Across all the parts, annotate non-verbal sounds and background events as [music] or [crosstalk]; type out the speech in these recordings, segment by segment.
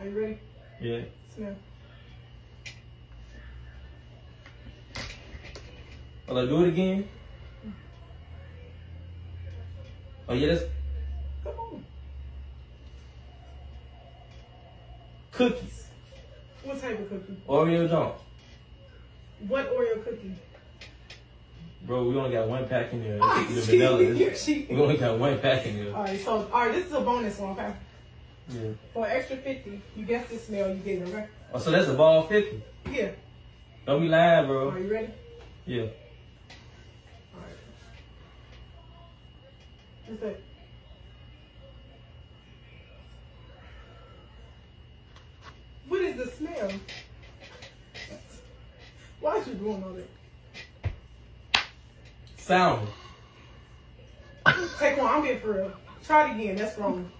Are you ready? Yeah. Smell. Will I do it again? Oh yeah, that's Come on. cookies. What type of cookie? Oreo jump. What Oreo cookie? Bro, we only got one pack in there. [laughs] Ah, the vanilla. [laughs] We only got one pack in there. All right, so all right, this is a bonus one, okay? Yeah. For an extra fifty, you guess the smell, you get it, okay? Oh, so that's a ball 50. Yeah. Don't be lying, bro. Are you ready? Yeah. All right. What's that? What is the smell? Why is you doing all that? Sound. Take one. I'm being for real. Try it again. That's wrong.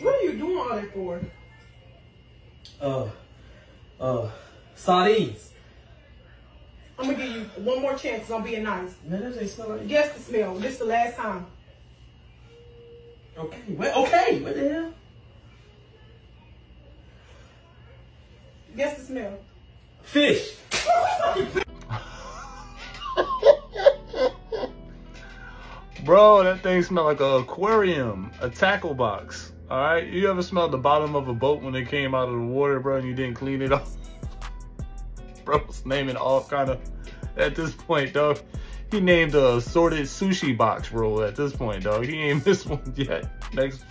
What are you doing all that for? Uh, uh, sardines. I'm gonna give you one more chance. I'm being nice. Man, that ain't smell like. Guess the smell. This is the last time. Okay. What? Okay. What the hell? Bro, that thing smelled like an aquarium, a tackle box. All right, you ever smelled the bottom of a boat when it came out of the water, bro, and you didn't clean it [laughs] off? Bro's naming all kind of. At this point, dog, he named a assorted sushi box roll. At this point, dog, he ain't [laughs] missed one yet. Next,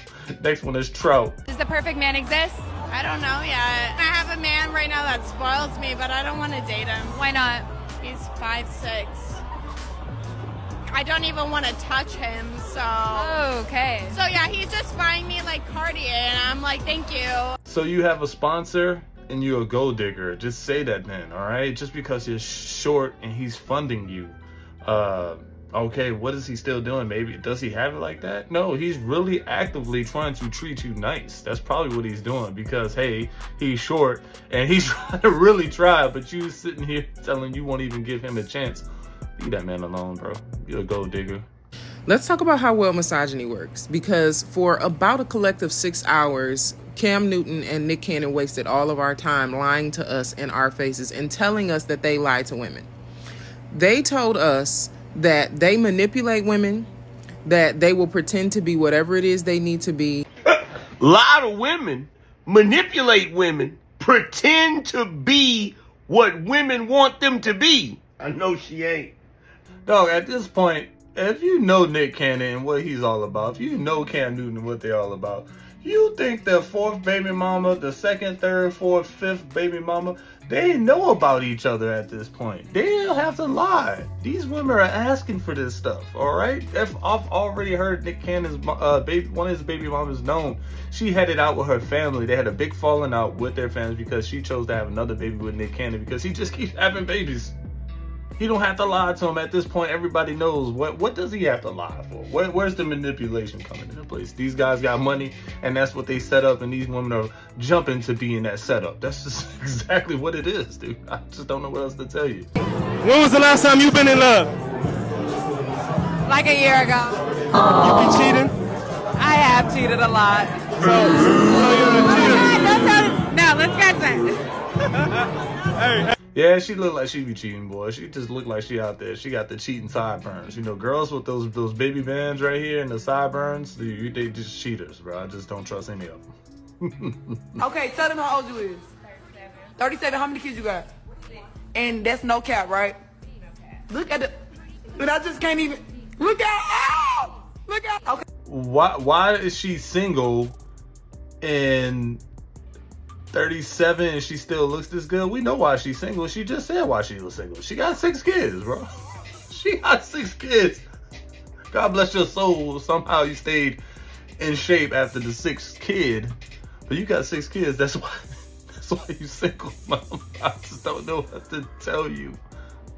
next one is trout. Does the perfect man exist? I don't know yet. I have a man right now that spoils me, but I don't want to date him. Why not? He's five six. I don't even want to touch him, so. Okay. So yeah, he's just buying me like Cartier, and I'm like, thank you. So you have a sponsor and you're a gold digger. Just say that then, all right? Just because you're short and he's funding you. Uh, okay, what is he still doing? Maybe does he have it like that? No, he's really actively trying to treat you nice. That's probably what he's doing because hey, he's short and he's [laughs] trying to really try, but you sitting here telling you won't even give him a chance. Leave that man alone, bro. You're a gold digger. Let's talk about how well misogyny works because for about a collective six hours, Cam Newton and Nick Cannon wasted all of our time lying to us in our faces and telling us that they lie to women. They told us that they manipulate women, that they will pretend to be whatever it is they need to be. [laughs] lie to women, manipulate women, pretend to be what women want them to be. I know she ain't. Dog, at this point, if you know Nick Cannon and what he's all about, if you know Cam Newton and what they're all about, you think the fourth baby mama, the second, third, fourth, fifth baby mama, they know about each other at this point. They don't have to lie. These women are asking for this stuff, all right? If I've already heard Nick Cannon's uh, baby, one of his baby mamas known. She had it out with her family. They had a big falling out with their families because she chose to have another baby with Nick Cannon because he just keeps having babies. He don't have to lie to him at this point. Everybody knows what what does he have to lie for? Where, where's the manipulation coming into place? These guys got money, and that's what they set up, and these women are jumping to be in that setup. That's just exactly what it is, dude. I just don't know what else to tell you. When was the last time you've been in love? Like a year ago. You be cheating? I have cheated a lot. So, so you're a cheater. Don't tell- No, let's get that. Hey, hey. Yeah, she looked like she be cheating, boy. She just looked like she out there. She got the cheating sideburns. You know, girls with those those baby bands right here and the sideburns, they, they just cheaters, bro. I just don't trust any of them. [laughs] Okay, tell them how old you is. 37. How many kids you got? And that's no cap, right? Look at the. But I just can't even. Look at. Oh! Look at. Okay. why why is she single and 37 and she still looks this good? We know why she's single. She just said why she was single. She got six kids, bro. [laughs] She got six kids. God bless your soul. Somehow you stayed in shape after the sixth kid. But you got six kids. That's why [laughs] that's why you single, mom. [laughs] I just don't know what to tell you.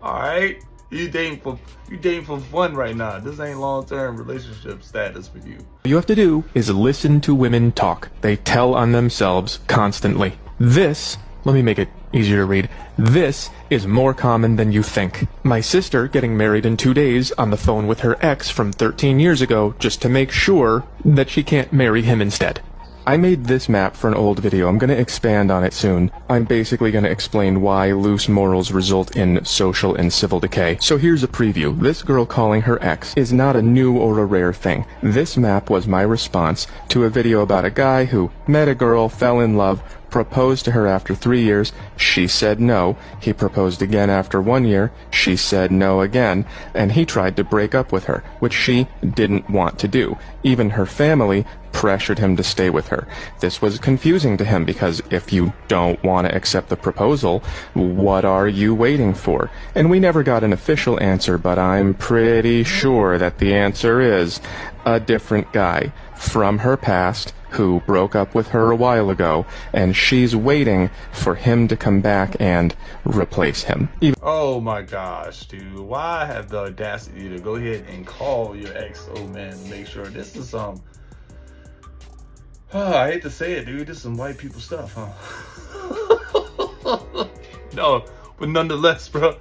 Alright? You dating for you dating for fun right now. This ain't long term relationship status for you. All you have to do is listen to women talk. They tell on themselves constantly. This, let me make it easier to read. This is more common than you think. My sister getting married in two days on the phone with her ex from 13 years ago just to make sure that she can't marry him instead. I made this map for an old video. I'm going to expand on it soon. I'm basically going to explain why loose morals result in social and civil decay. So here's a preview. This girl calling her ex is not a new or a rare thing. This map was my response to a video about a guy who met a girl, fell in love, proposed to her after three years. She said no. He proposed again after one year. She said no again. And he tried to break up with her, which she didn't want to do. Even her family pressured him to stay with her. This was confusing to him because if you don't want to accept the proposal, what are you waiting for? And we never got an official answer, but I'm pretty sure that the answer is a different guy from her past who broke up with her a while ago, and she's waiting for him to come back and replace him. Even Oh my gosh, dude. Why have the audacity to go ahead and call your ex old man make sure this is some Oh, I hate to say it, dude. This is some white people stuff, huh? [laughs] no, but nonetheless, bro,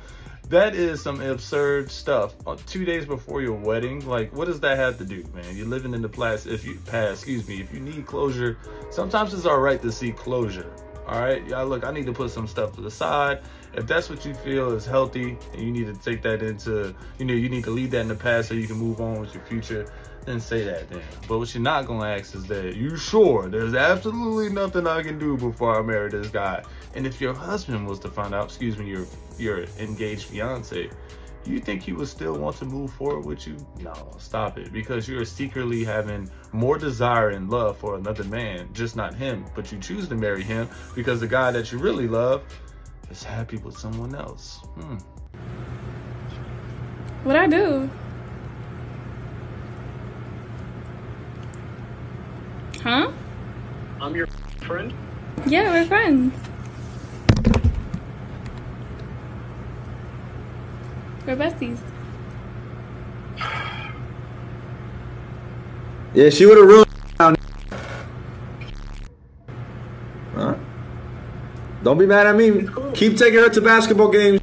that is some absurd stuff. Uh, two days before your wedding, like, what does that have to do, man? You're living in the past. If you pass, excuse me, if you need closure, sometimes it's all right to seek closure. All right, y'all. Look, I need to put some stuff to the side. If that's what you feel is healthy, and you need to take that into, you know, you need to leave that in the past so you can move on with your future then say that then. But what you're not gonna ask is that you sure there's absolutely nothing I can do before I marry this guy. And if your husband was to find out, excuse me, your your engaged fiance, you think he would still want to move forward with you? No, stop it. Because you're secretly having more desire and love for another man, just not him. But you choose to marry him because the guy that you really love is happy with someone else. Hmm. What I do? Huh? I'm your friend. Yeah, we're friends. We're besties. Yeah, she would have ruined. Huh? Don't be mad at me. Keep taking her to basketball games.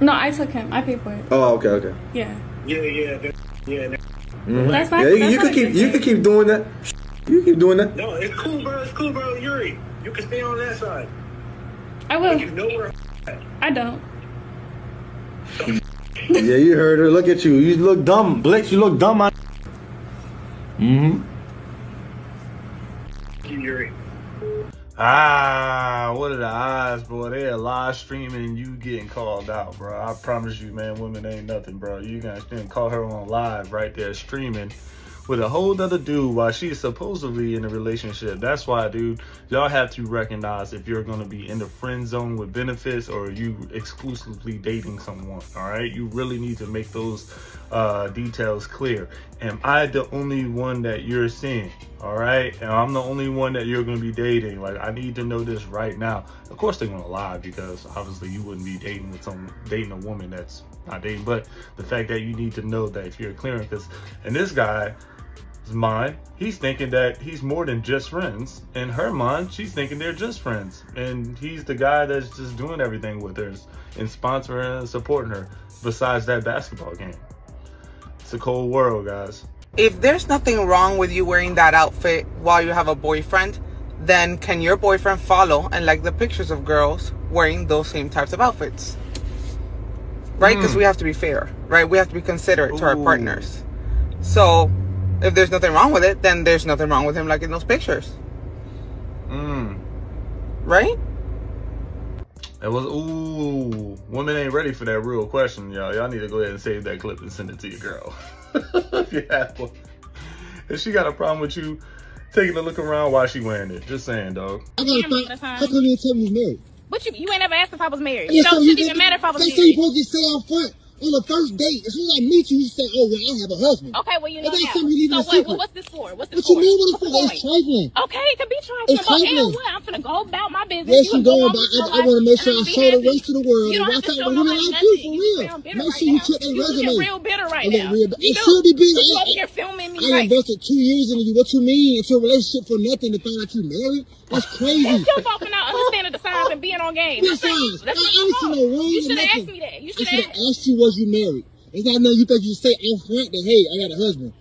No, I took him. I paid for it. Oh, okay, okay. Yeah. Yeah, yeah, that- yeah. that- Mhm. That's fine. Yeah, you, That's you not can keep good you thing. can keep doing that. You keep doing that. No, it's cool, bro. It's cool, bro. Yuri, you can stay on that side. I will. You know where I don't. Yeah, you heard her. Look at you. You look dumb, Blix. You look dumb. Mm-hmm. Ah, what are the odds, bro? They're live streaming and you getting called out, bro. I promise you, man, women ain't nothing, bro. You guys didn't call her on live right there streaming with a whole other dude while she's supposedly in a relationship. That's why, dude, y'all have to recognize if you're gonna be in the friend zone with benefits or you exclusively dating someone. All right, you really need to make those uh, details clear. Am I the only one that you're seeing? All right, and I'm the only one that you're gonna be dating. Like, I need to know this right now. Of course, they're gonna lie because obviously you wouldn't be dating with some dating a woman that's not dating. But the fact that you need to know that if you're clearing, because and this guy mind, he's thinking that he's more than just friends. In her mind, she's thinking they're just friends. And he's the guy that's just doing everything with her and sponsoring and supporting her besides that basketball game. It's a cold world, guys. If there's nothing wrong with you wearing that outfit while you have a boyfriend, then can your boyfriend follow and like the pictures of girls wearing those same types of outfits? Right? Because Hmm. we have to be fair, right? We have to be considerate to our partners. So if there's nothing wrong with it, then there's nothing wrong with him liking those pictures, Mm. right? It was ooh, women ain't ready for that real question, y'all. Y'all need to go ahead and save that clip and send it to your girl. [laughs] if you have one. If she got a problem with you taking a look around while she wearing it. Just saying, dog. I gotta find, how come you didn't tell me you was married? But you, you ain't ever asked if I was married. I You just know, told it shouldn't even matter if I was They say you married. supposed to say out front on the first date. As soon as I meet you, you say, oh, well, I have a husband. Okay, well, you know But that's now. something you leave so what, well, what's this for? What's this What for? you mean what it's for? the It's trifling. Okay, it could be trifling, It's trifling. what? I'm gonna go about my business. Yes, you you go going, but I, I want to make sure I I'm gonna be show the rest of the world. You don't have to show nobody like you, nothing. for You real. sound bitter Make sure you check their You resume. looking real bitter right now. real, You it should be big. You up here filming me I invested two years into you. What you mean It's a relationship for nothing to find out you married? That's crazy. It's your fault for not understanding the signs and being on game. What signs? That's I your seen fault. no You should have asked me that. You should have have asked you, was you married? It's not nothing you thought you say out front that, hey, I got a husband.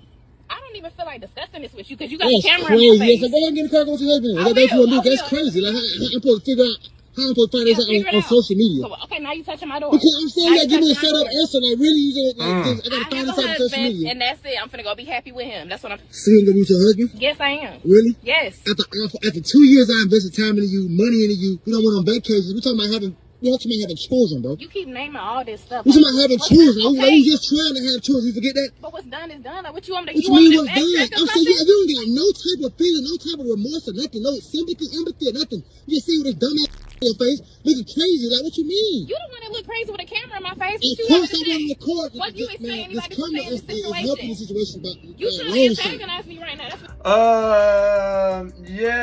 I don't even feel like discussing this with you because you got That's a camera crazy. in Yes, face. I go ahead and get in the car with your husband. I That, that's what I do. That's crazy. Like, how, how I'm supposed to figure out how I'm supposed to find this out on, on social media. So, okay, now you touching my door. Because I'm saying Now you give me a touching straight my up door. answer. Like, really, you just, like, Mm. just, I gotta I find this a out on social media. and that's it. I'm finna go be happy with him. That's what I'm. So you gonna be with your husband? Yes, I am. Really? Yes. After, after after two years, I invested time into you, money into you. We don't went on vacations. We talking about having, we talking about having children, bro. You keep naming all this stuff. We talking about having What- children. We- Okay. We just trying to have children. You forget that? But what's done is done. Like, what you want me to What you you mean what's done? I'm saying you, you don't got no type of feeling, no type of remorse or nothing, no sympathy, empathy or nothing. You just see with this dumb ass in your face, looking crazy. Like, what you mean? You the one that look crazy with a camera in my face. Of course I me to want to record. What you this, expect man, anybody this camera is, is helping the situation? situation, but You uh, should long have shot. antagonized me right now. That's what Um,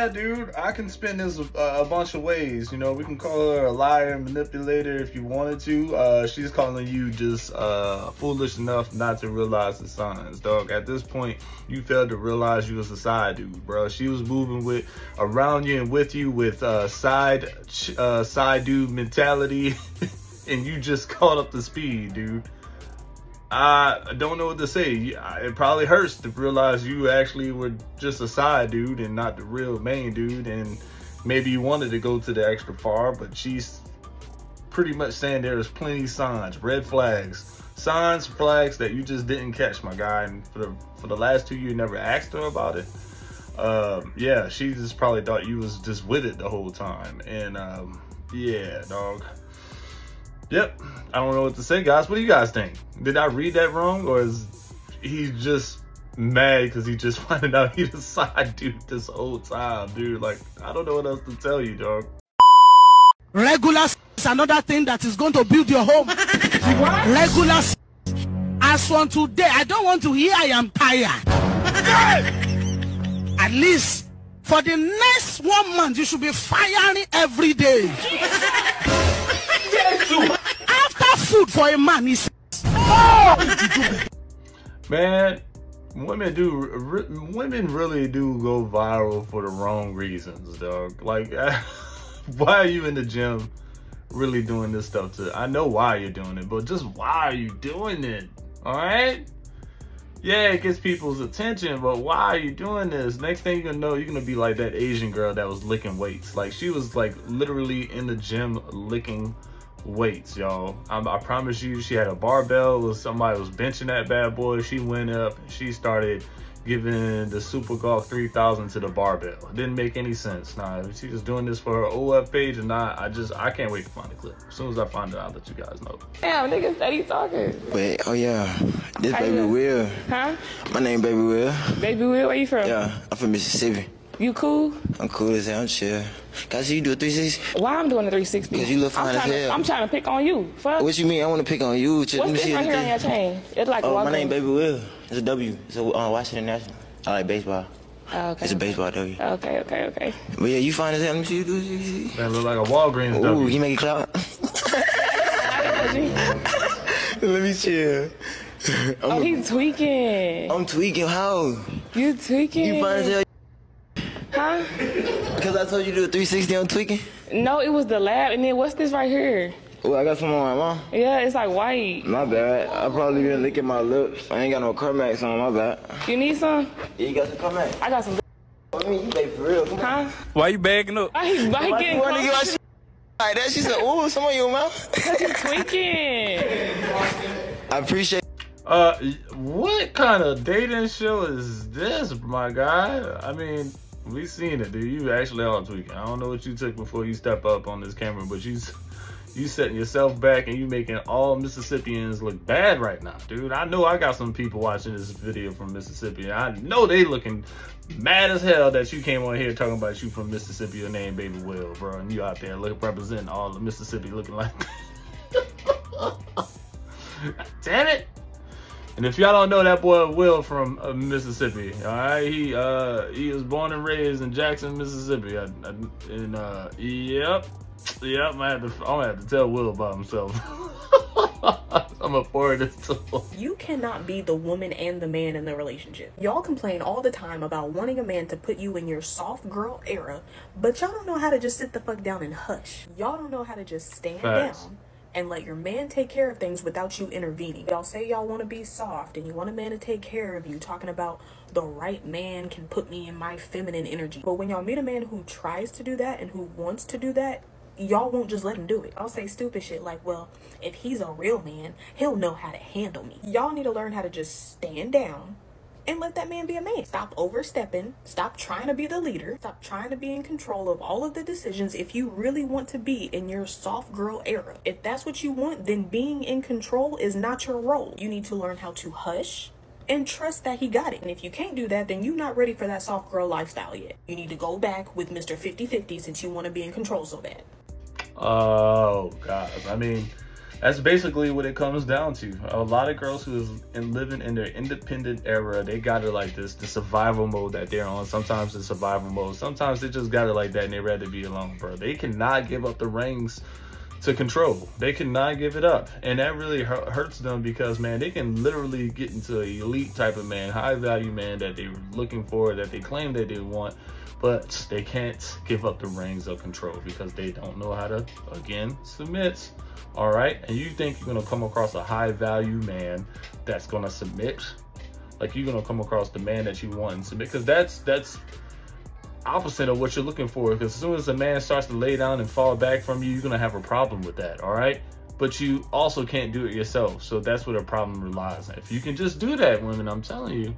yeah, dude, I can spin this a, a bunch of ways. You know, we can call her a liar, manipulator if you wanted to. Uh, she's calling you just uh, foolish enough not to realize the signs, dog. At this point, you failed to realize you was a side dude, bro. She was moving with around you and with you with uh, side uh, side dude mentality, [laughs] and you just caught up to speed, dude. I don't know what to say. It probably hurts to realize you actually were just a side dude and not the real main dude. And maybe you wanted to go to the extra far, but she's pretty much saying there's plenty signs, red flags, signs, flags that you just didn't catch, my guy. And for the for the last two, you never asked her about it. Um, yeah, she just probably thought you was just with it the whole time. And um, yeah, dog. Yep. I don't know what to say, guys. What do you guys think? Did I read that wrong, or is he just mad because he just [laughs] found out he the side dude this whole time, dude? Like, I don't know what else to tell you, dog. Regular s- is another thing that is going to build your home. [laughs] Regular s- as on today, I don't want to hear I am tired. At least for the next one month, you should be firing every day. [laughs] After food for a man is. Oh! Man, women do re- women really do go viral for the wrong reasons, dog. Like, [laughs] why are you in the gym really doing this stuff? To I know why you're doing it, but just why are you doing it? All right. Yeah, it gets people's attention, but why are you doing this? Next thing you're gonna know, you're gonna be like that Asian girl that was licking weights. Like she was like literally in the gym licking weights, y'all. I promise you, she had a barbell. Was somebody was benching that bad boy. She went up. And she started giving the Super Golf 3000 to the barbell. It didn't make any sense. Nah, she was doing this for her OF page, and I, I just, I can't wait to find the clip. As soon as I find it, I'll let you guys know. Damn, nigga steady talking. Wait, oh yeah, this How baby you- Will. Huh? My name Baby Will. Baby Will, where you from? Yeah, I'm from Mississippi. You cool? I'm cool as hell. I'm chill. Can I see you do a 360? Why I'm doing a 360? Because you look fine I'm as trying, to, hell. I'm trying to pick on you. Fuck. What you mean? I want to pick on you. Just, What's let me this see right here on your chain? It's like Oh, my name Baby Will. It's a W. It's a uh, Washington National. I like baseball. Oh, okay. It's a baseball W. Okay, okay, okay. But yeah, you fine as hell. Let me see you do a 360. That look like a Walgreens Ooh, W. you make it clap. [laughs] [laughs] Let me chill. oh, he's tweaking. I'm tweaking. How? You tweaking? You fine as hell. Huh? Because I told you to do a 360 on tweaking? No, it was the lab, and then what's this right here? Oh, I got some on my mom. Yeah, it's like white. My bad. I probably been licking my lips. I ain't got no Carmex on. My bad. You need some? Yeah, you got some Carmex? I got some. I mean, you baby for real. Come Huh? Why you bagging up? Why he, why he Why you wanna close get my like that? She said, ooh, some on your mouth. Cause he's tweaking. I appreciate Uh, what kind of dating show is this, my guy? I mean, we seen it, dude. You actually are tweaking. I don't know what you took before you step up on this camera, but you you setting yourself back and you making all Mississippians look bad right now, dude. I know I got some people watching this video from Mississippi. I know they looking mad as hell that you came on here talking about you from Mississippi, your name Baby Will, bro, and you out there look representing all of Mississippi looking like. [laughs] Damn it! And if y'all don't know that boy Will from uh, Mississippi, all right, he uh he was born and raised in Jackson, Mississippi. I, I, and uh yep, yep, I have to I'm gonna have to tell Will about himself. [laughs] I'm forward this. You cannot be the woman and the man in the relationship. Y'all complain all the time about wanting a man to put you in your soft girl era, but y'all don't know how to just sit the fuck down and hush. Y'all don't know how to just stand Facts. down and let your man take care of things without you intervening. Y'all say y'all want to be soft and you want a man to take care of you, talking about the right man can put me in my feminine energy. But when y'all meet a man who tries to do that and who wants to do that, y'all won't just let him do it. I'll say stupid shit like, well, if he's a real man, he'll know how to handle me. Y'all need to learn how to just stand down and let that man be a man. Stop overstepping. Stop trying to be the leader. Stop trying to be in control of all of the decisions if you really want to be in your soft girl era. If that's what you want, then being in control is not your role. You need to learn how to hush and trust that he got it. And if you can't do that, then you're not ready for that soft girl lifestyle yet. You need to go back with Mr. 50-50 since you want to be in control so bad. Oh god. I mean, that's basically what it comes down to. A lot of girls who is in living in their independent era, they got it like this, the survival mode that they're on. Sometimes the survival mode. Sometimes they just got it like that and they rather be alone, bro. They cannot give up the reins to control. They cannot give it up. And that really hurts them because, man, they can literally get into an elite type of man, high value man that they're looking for, that they claim that they want, but they can't give up the reins of control because they don't know how to, again, submit. All right. And you think you're going to come across a high value man that's going to submit? Like you're going to come across the man that you want and submit because that's, that's, opposite of what you're looking for because as soon as a man starts to lay down and fall back from you you're gonna have a problem with that all right? But you also can't do it yourself so that's where the problem lies if you can just do that women i'm telling you